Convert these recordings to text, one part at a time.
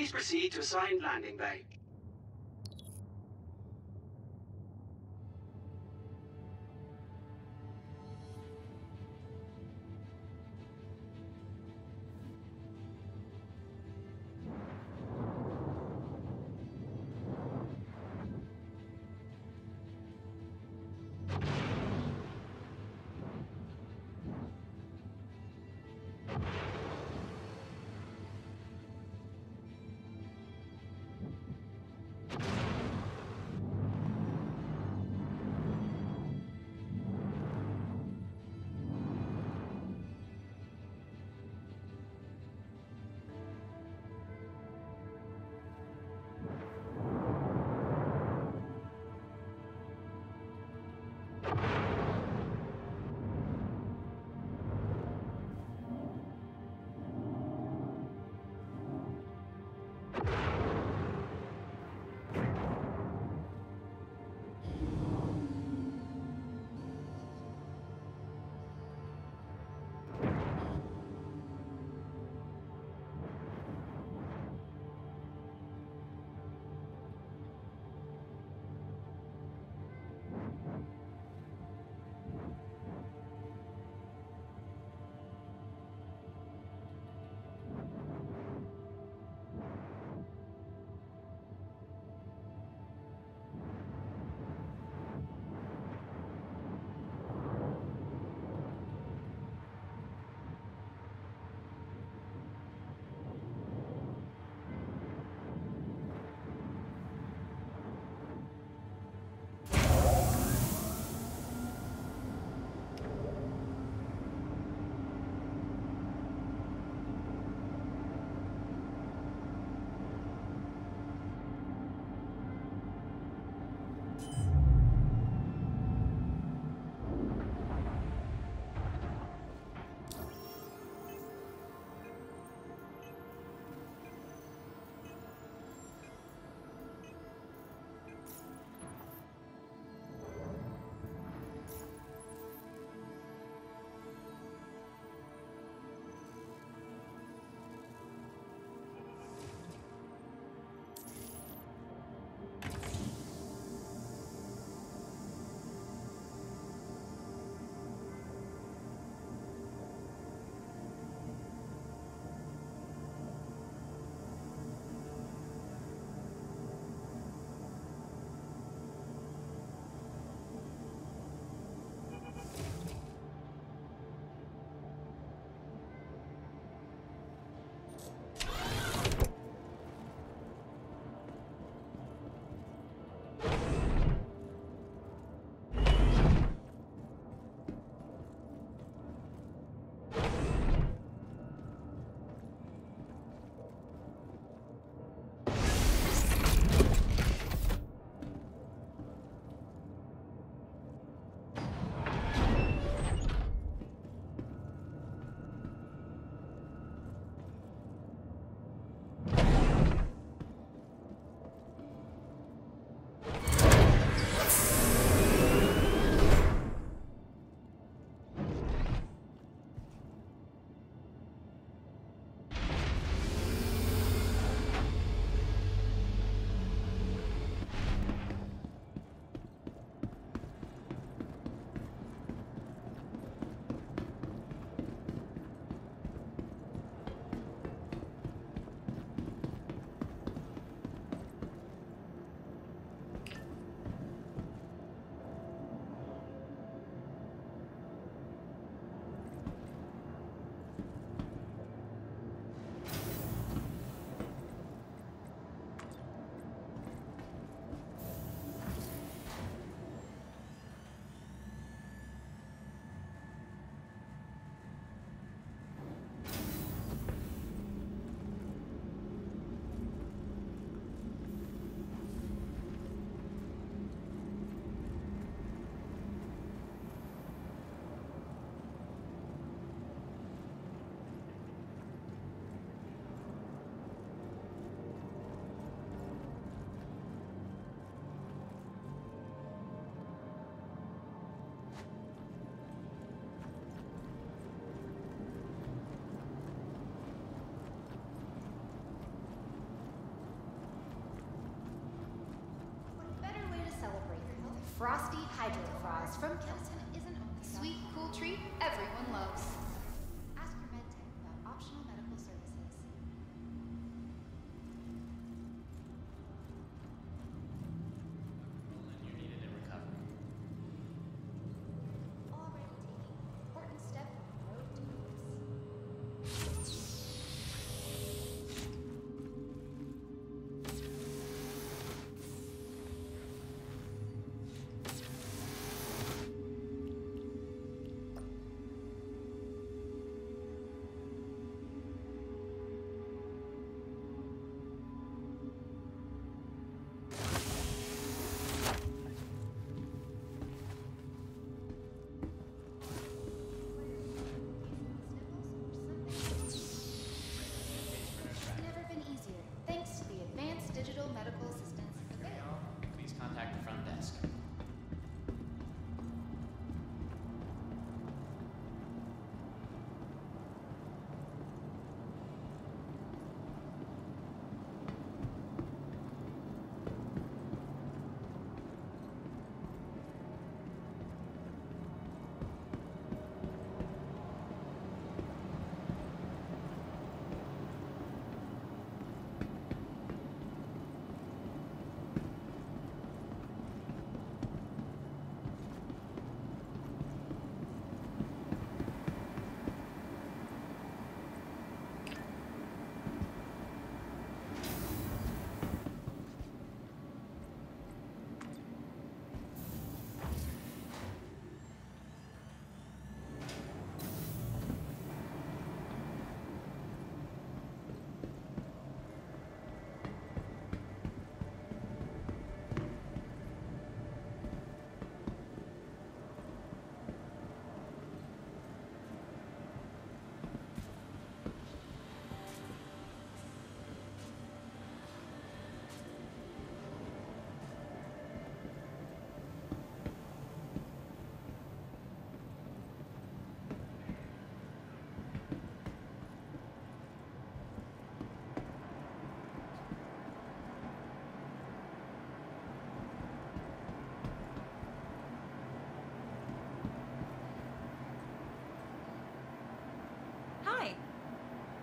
Please proceed to assigned landing bay. Frosty Hydro Frost from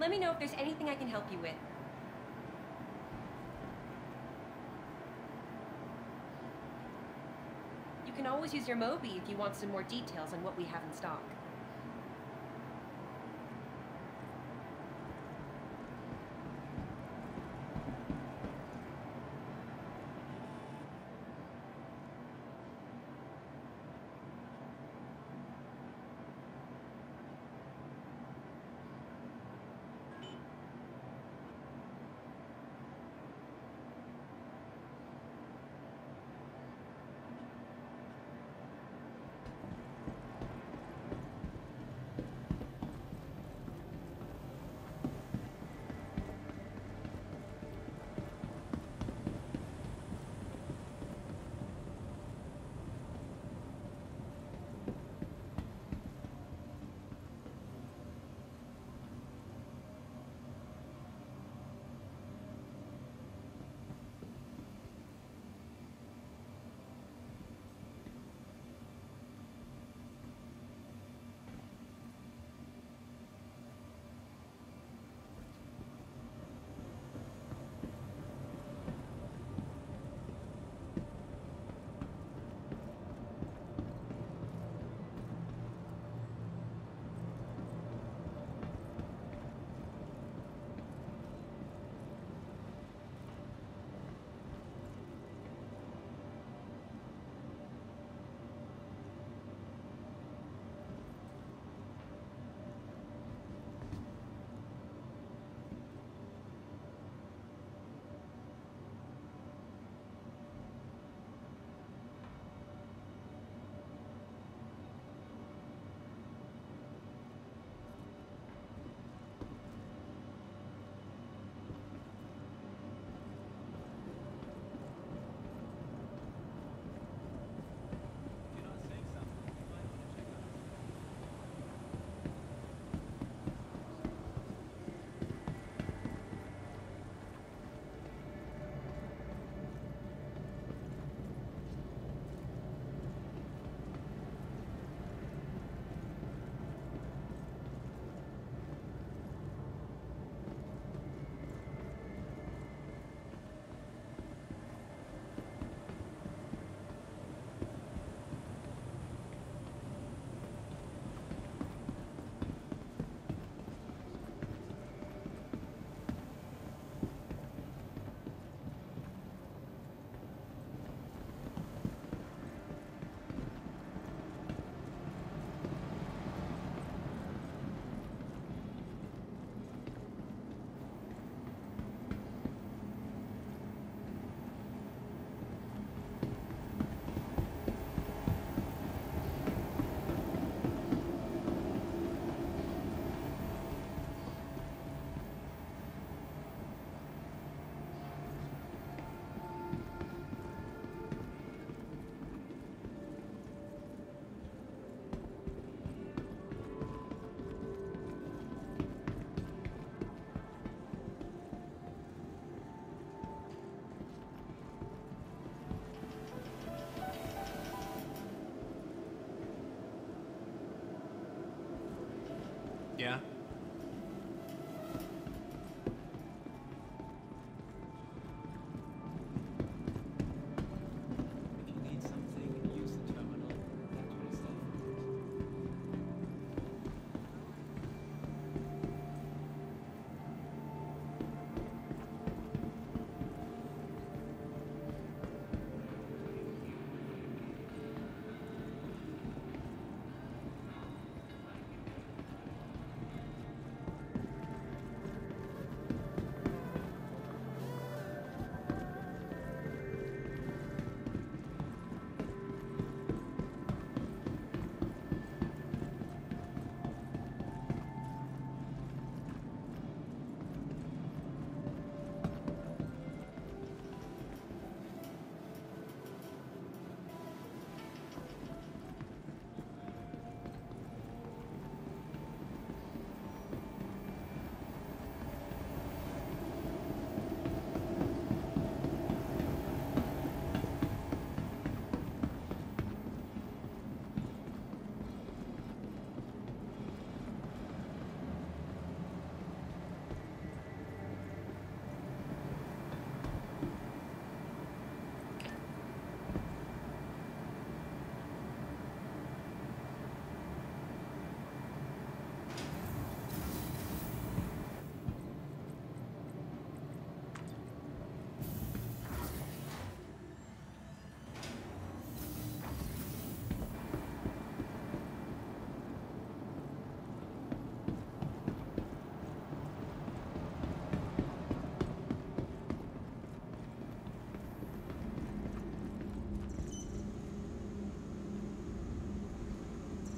Let me know if there's anything I can help you with. You can always use your Mobi if you want some more details on what we have in stock.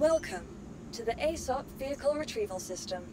Welcome to the ASOP Vehicle Retrieval System.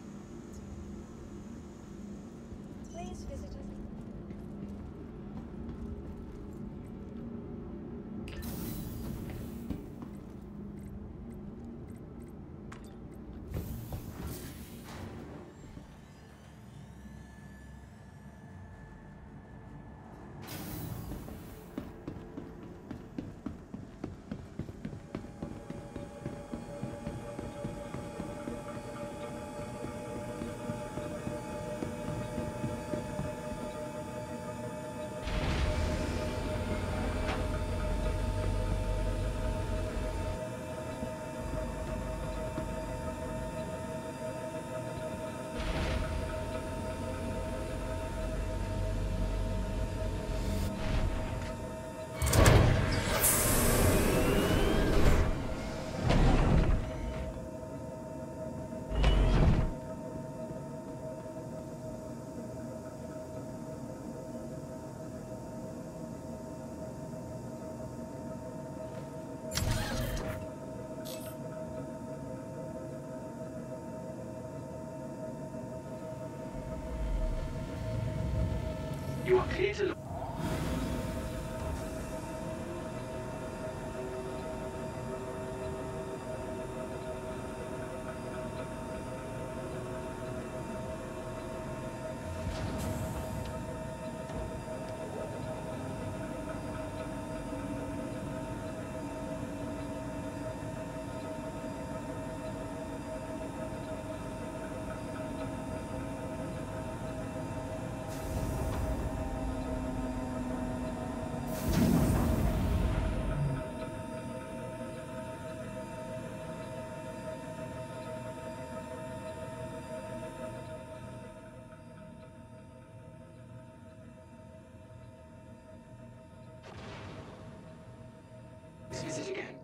Visit again.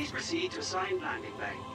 Please proceed to assigned landing bay.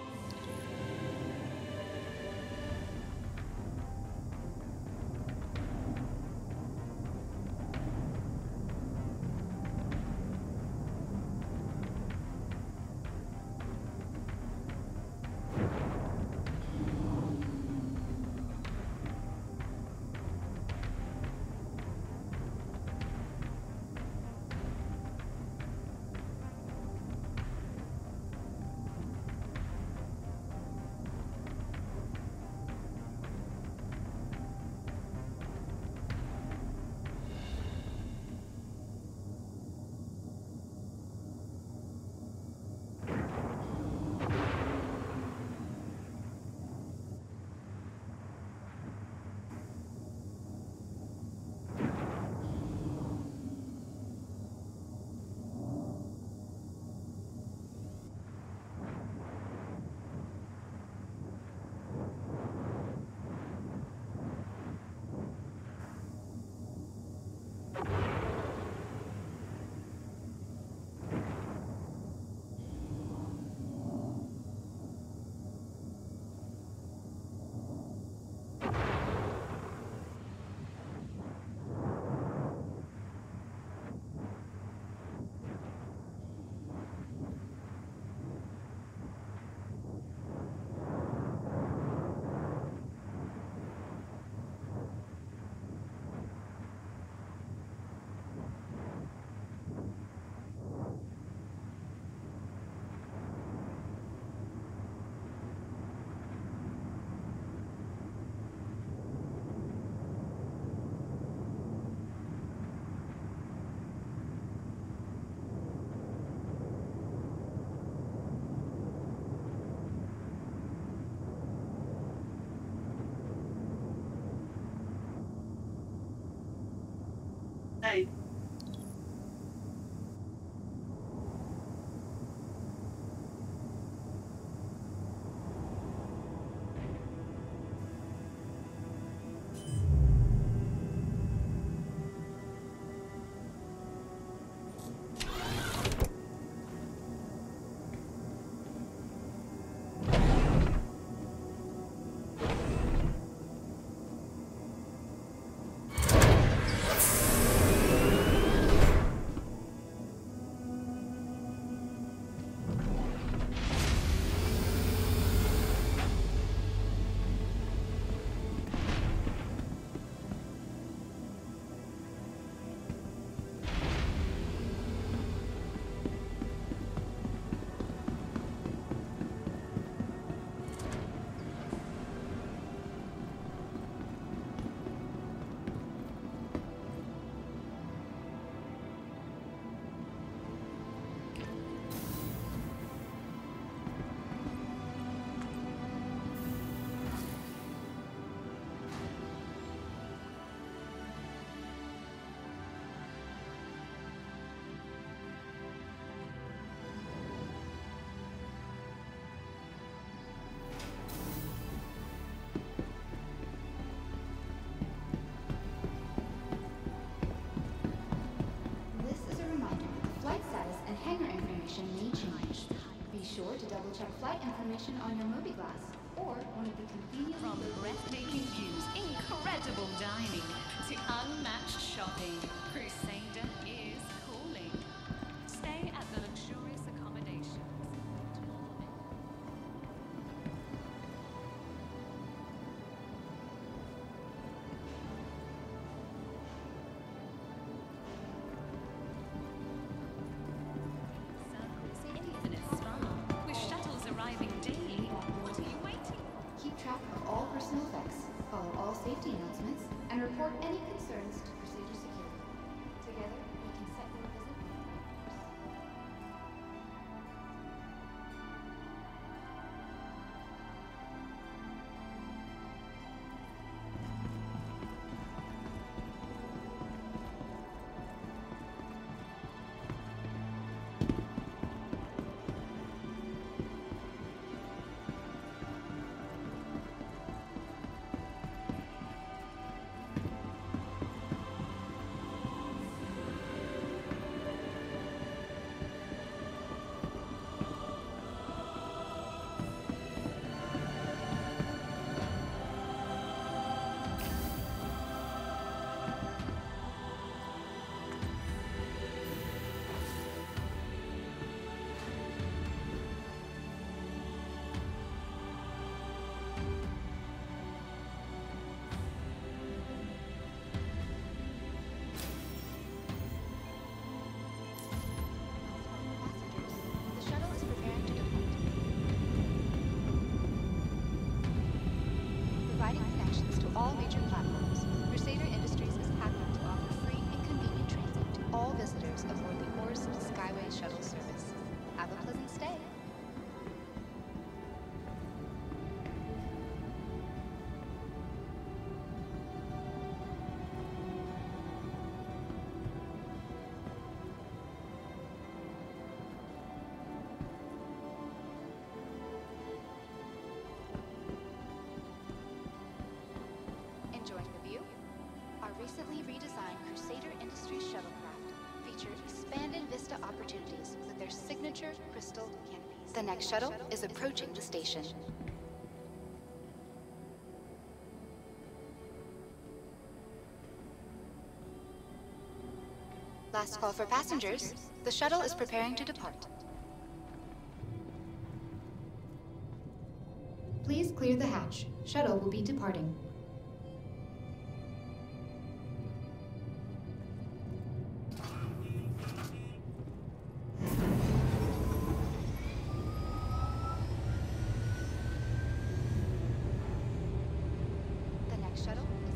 Check flight information on your mobiGlas or one of the convenient From breathtaking views, incredible dining, to unmatched shopping, Crusader report any concerns to signature crystal canopies. The next shuttle is approaching the station. Last call for passengers. The shuttle is preparing to depart. Please clear the hatch. Shuttle will be departing. The next shuttle is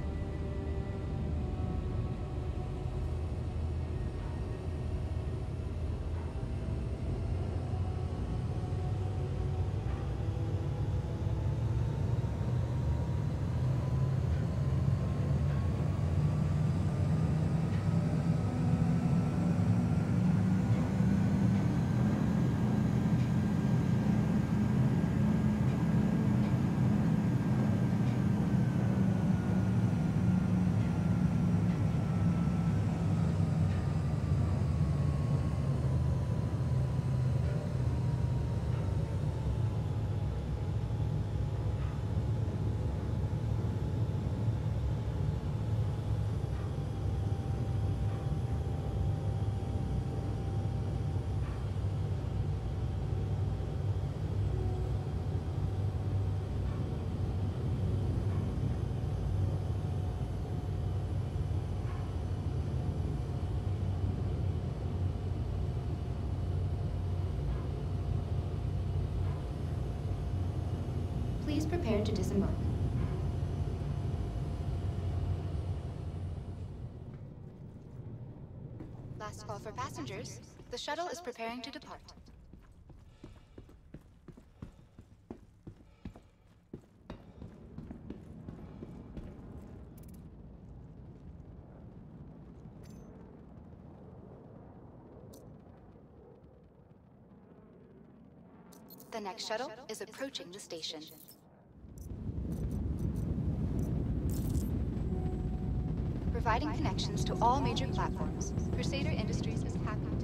Please prepare to disembark. Last call for passengers. The shuttle is preparing to depart. The next shuttle is approaching the station. Providing connections to all major platforms, Crusader Industries is happy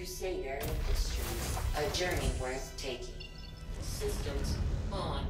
Crusader Industries, a journey worth taking. Systems on.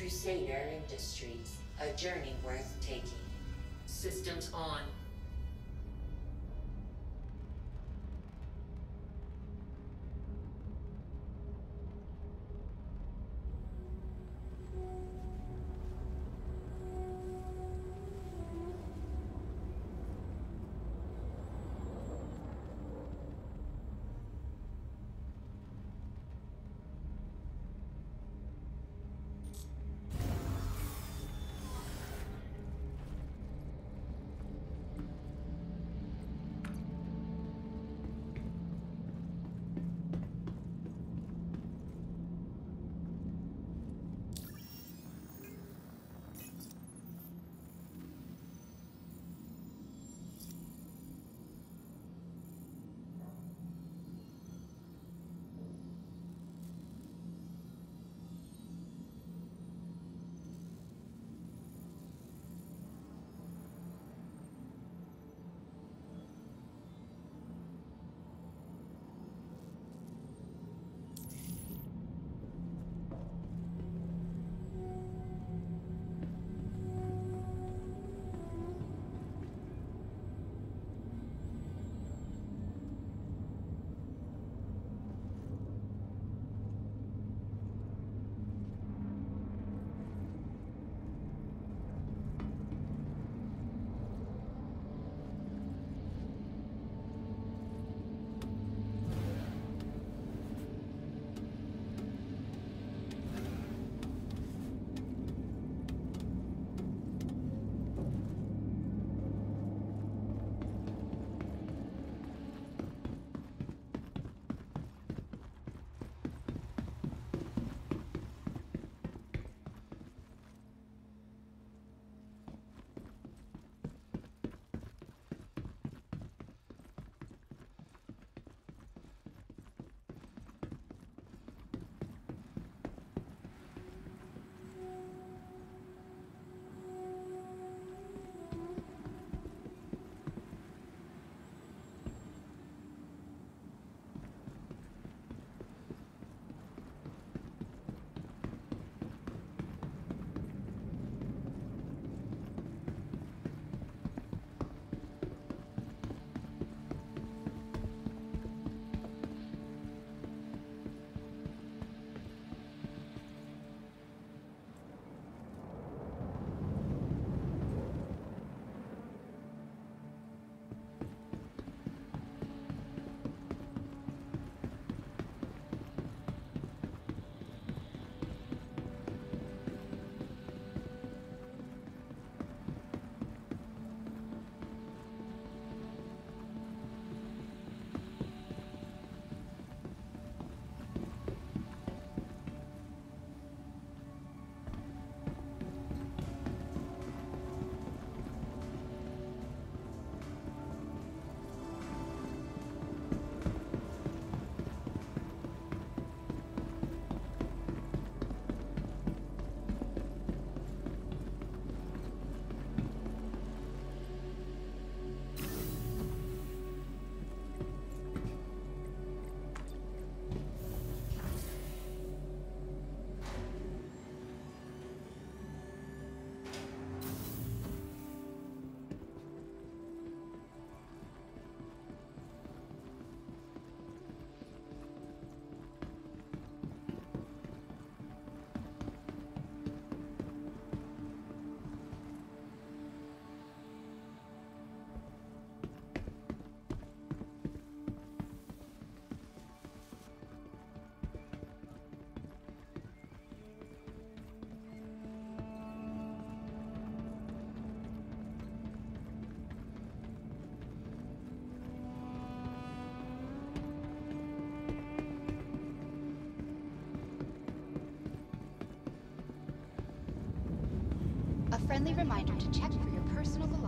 Crusader Industries, a journey worth taking. Systems on. Friendly reminder to check for your personal belongings.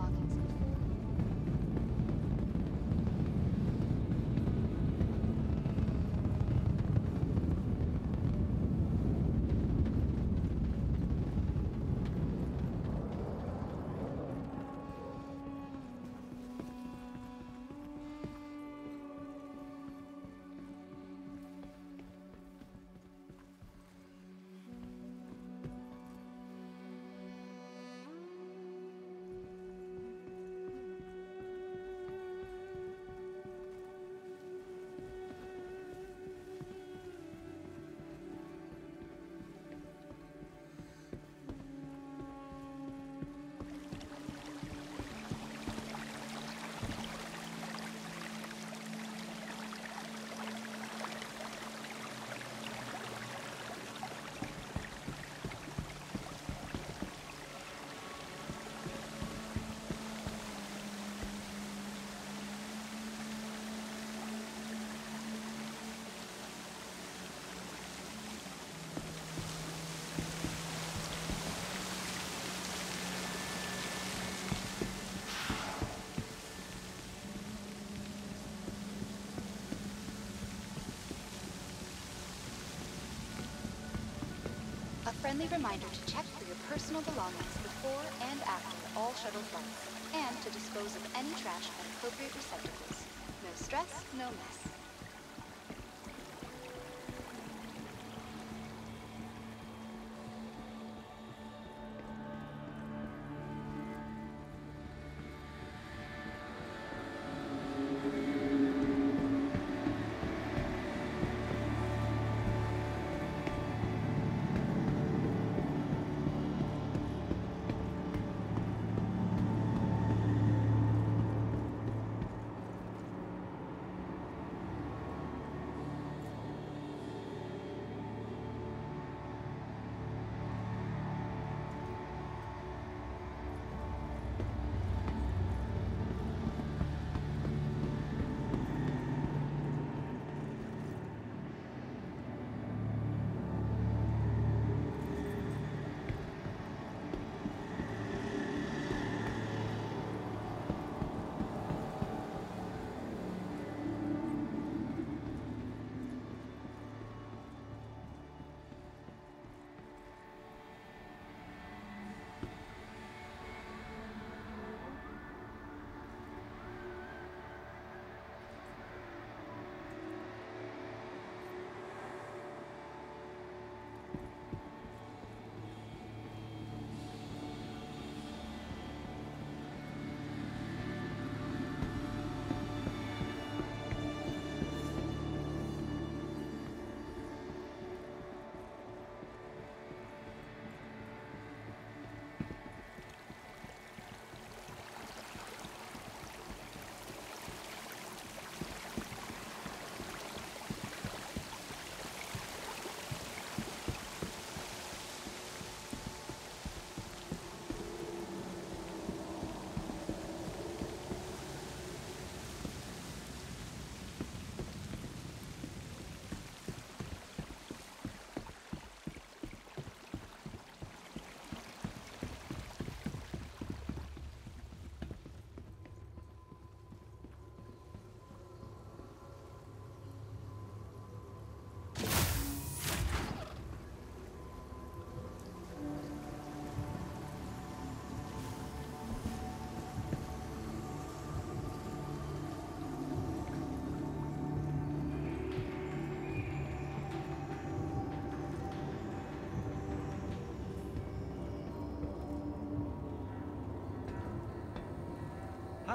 Friendly reminder to check for your personal belongings before and after all shuttle flights, and to dispose of any trash at appropriate receptacles. No stress, no mess.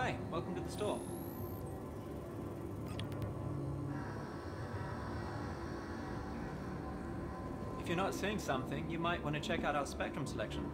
Hi, welcome to the store. If you're not seeing something, you might want to check out our Spectrum selection.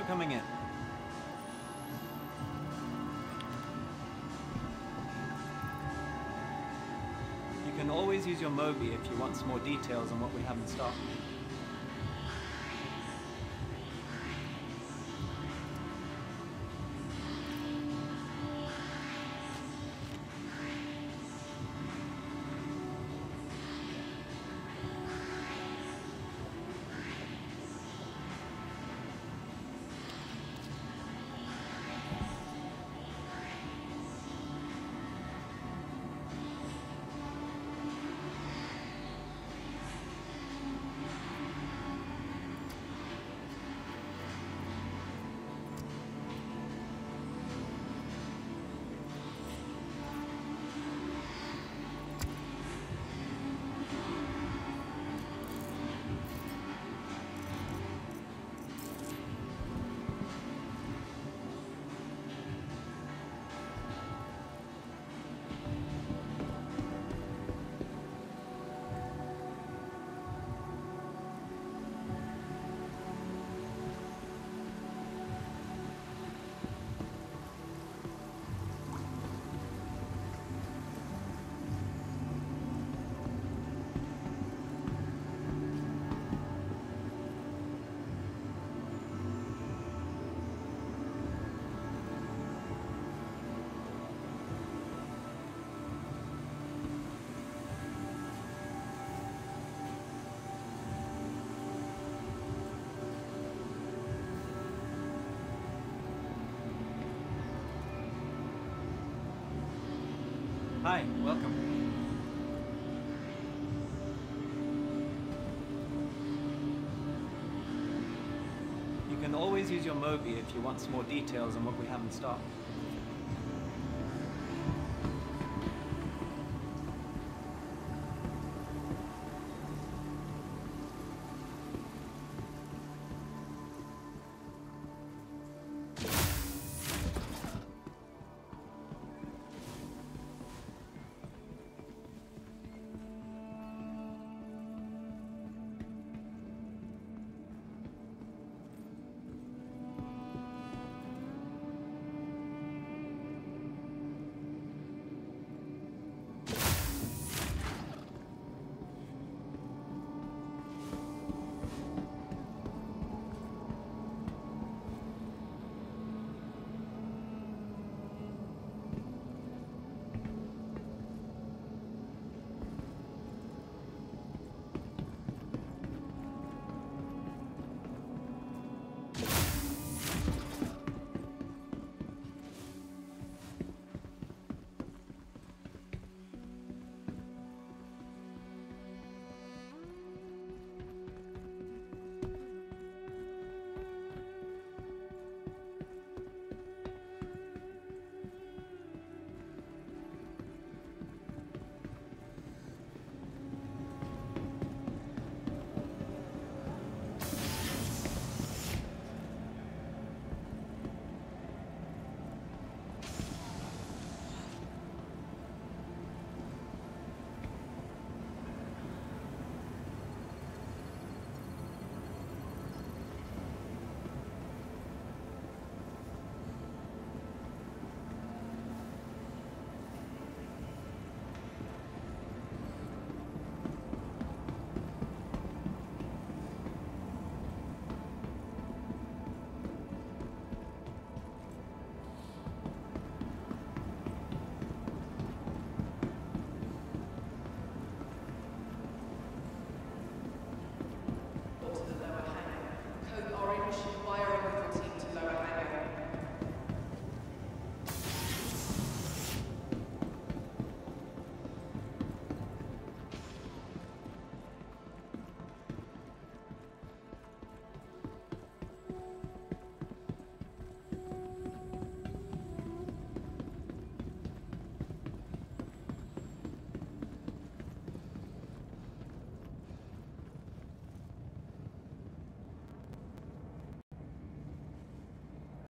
For coming in. You can always use your Mobi if you want some more details on what we have in stock. Hi, welcome. You can always use your Mobi if you want some more details on what we have in stock.